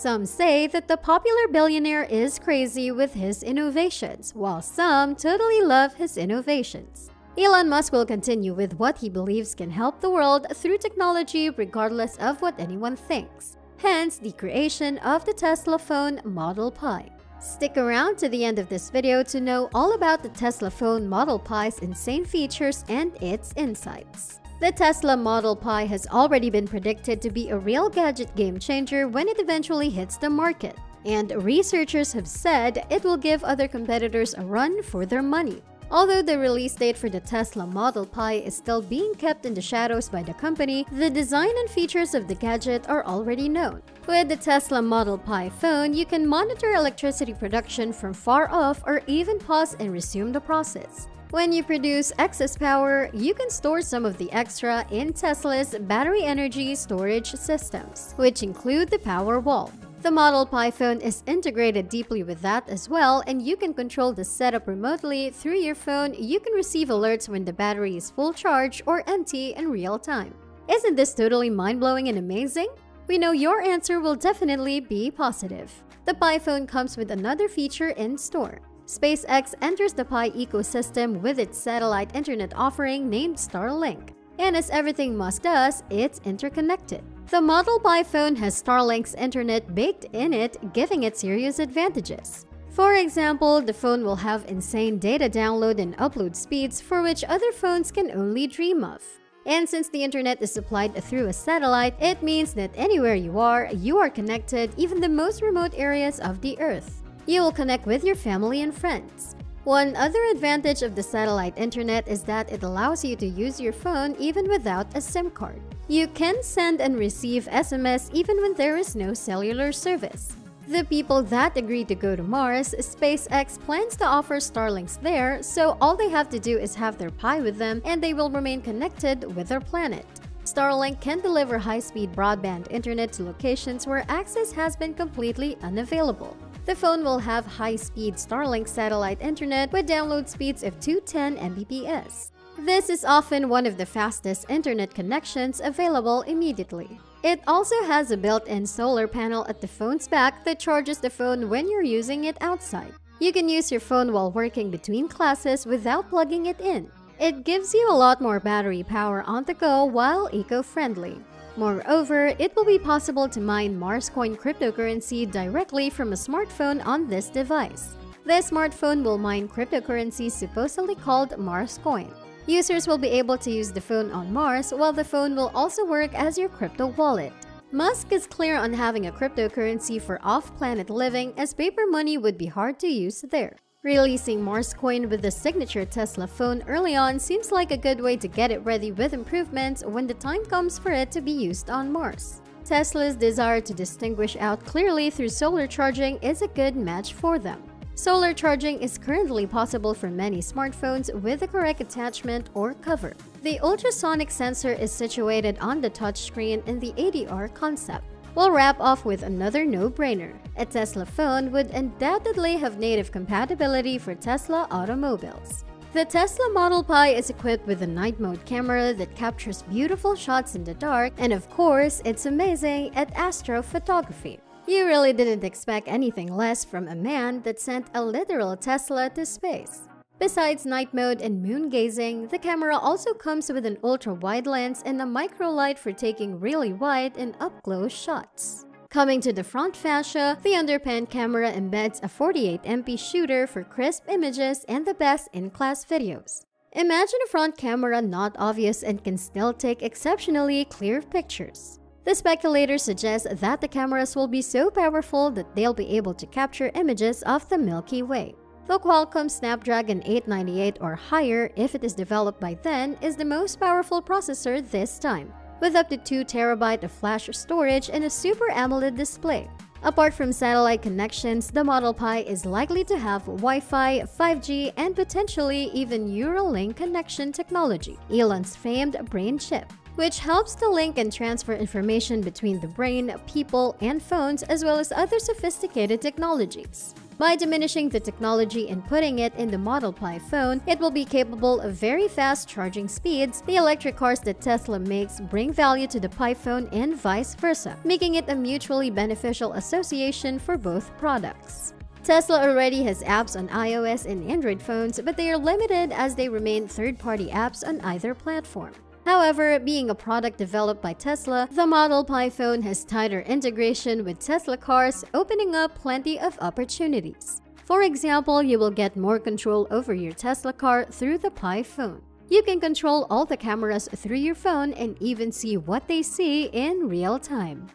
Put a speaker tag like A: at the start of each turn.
A: Some say that the popular billionaire is crazy with his innovations, while some totally love his innovations. Elon Musk will continue with what he believes can help the world through technology regardless of what anyone thinks, hence the creation of the Tesla phone Model Pi. Stick around to the end of this video to know all about the Tesla phone Model Pi's insane features and its insights. The Tesla Model Pi has already been predicted to be a real gadget game changer when it eventually hits the market, and researchers have said it will give other competitors a run for their money. Although the release date for the Tesla Model Pi is still being kept in the shadows by the company, the design and features of the gadget are already known. With the Tesla Model Pi phone, you can monitor electricity production from far off or even pause and resume the process. When you produce excess power, you can store some of the extra in Tesla's battery energy storage systems, which include the Powerwall. The Model Pi phone is integrated deeply with that as well, and you can control the setup remotely through your phone. You can receive alerts when the battery is full charge or empty in real time. Isn't this totally mind-blowing and amazing? We know your answer will definitely be positive. The Pi phone comes with another feature in store. SpaceX enters the Pi ecosystem with its satellite internet offering named Starlink. And as everything Musk does, it's interconnected. The Model Pi phone has Starlink's internet baked in it, giving it serious advantages. For example, the phone will have insane data download and upload speeds for which other phones can only dream of. And since the internet is supplied through a satellite, it means that anywhere you are, you are connected, even the most remote areas of the Earth. You will connect with your family and friends. One other advantage of the satellite internet is that it allows you to use your phone even without a SIM card. You can send and receive SMS even when there is no cellular service. The people that agreed to go to Mars, SpaceX plans to offer Starlinks there, so all they have to do is have their Pi with them and they will remain connected with their planet. Starlink can deliver high-speed broadband internet to locations where access has been completely unavailable. The phone will have high-speed Starlink satellite internet with download speeds of 210 Mbps. This is often one of the fastest internet connections available immediately. It also has a built-in solar panel at the phone's back that charges the phone when you're using it outside. You can use your phone while working between classes without plugging it in. It gives you a lot more battery power on the go while eco-friendly. Moreover, it will be possible to mine Marscoin cryptocurrency directly from a smartphone on this device. The smartphone will mine cryptocurrency supposedly called Marscoin. Users will be able to use the phone on Mars, while the phone will also work as your crypto wallet. Musk is clear on having a cryptocurrency for off-planet living as paper money would be hard to use there. Releasing Marscoin with the signature Tesla phone early on seems like a good way to get it ready with improvements when the time comes for it to be used on Mars. Tesla's desire to distinguish out clearly through solar charging is a good match for them. Solar charging is currently possible for many smartphones with the correct attachment or cover. The ultrasonic sensor is situated on the touchscreen in the ADR concept. We'll wrap off with another no-brainer. A Tesla phone would undoubtedly have native compatibility for Tesla automobiles. The Tesla Model Pi is equipped with a night mode camera that captures beautiful shots in the dark, and of course, it's amazing at astrophotography. You really didn't expect anything less from a man that sent a literal Tesla to space. Besides night mode and moon gazing, the camera also comes with an ultra-wide lens and a micro light for taking really wide and up-close shots. Coming to the front fascia, the underpan camera embeds a 48MP shooter for crisp images and the best in-class videos. Imagine a front camera not obvious and can still take exceptionally clear pictures. The speculators suggest that the cameras will be so powerful that they'll be able to capture images of the Milky Way. The Qualcomm Snapdragon 898 or higher, if it is developed by then, is the most powerful processor this time, with up to 2TB of flash storage and a Super AMOLED display. Apart from satellite connections, the Model Pi is likely to have Wi-Fi, 5G, and potentially even Neuralink connection technology, Elon's famed brain chip which helps to link and transfer information between the brain, people, and phones, as well as other sophisticated technologies. By diminishing the technology and putting it in the Model Pi phone, it will be capable of very fast charging speeds. The electric cars that Tesla makes bring value to the Pi phone and vice versa, making it a mutually beneficial association for both products. Tesla already has apps on iOS and Android phones, but they are limited as they remain third-party apps on either platform. However, being a product developed by Tesla, the Model Pi phone has tighter integration with Tesla cars, opening up plenty of opportunities. For example, you will get more control over your Tesla car through the Pi phone. You can control all the cameras through your phone and even see what they see in real time.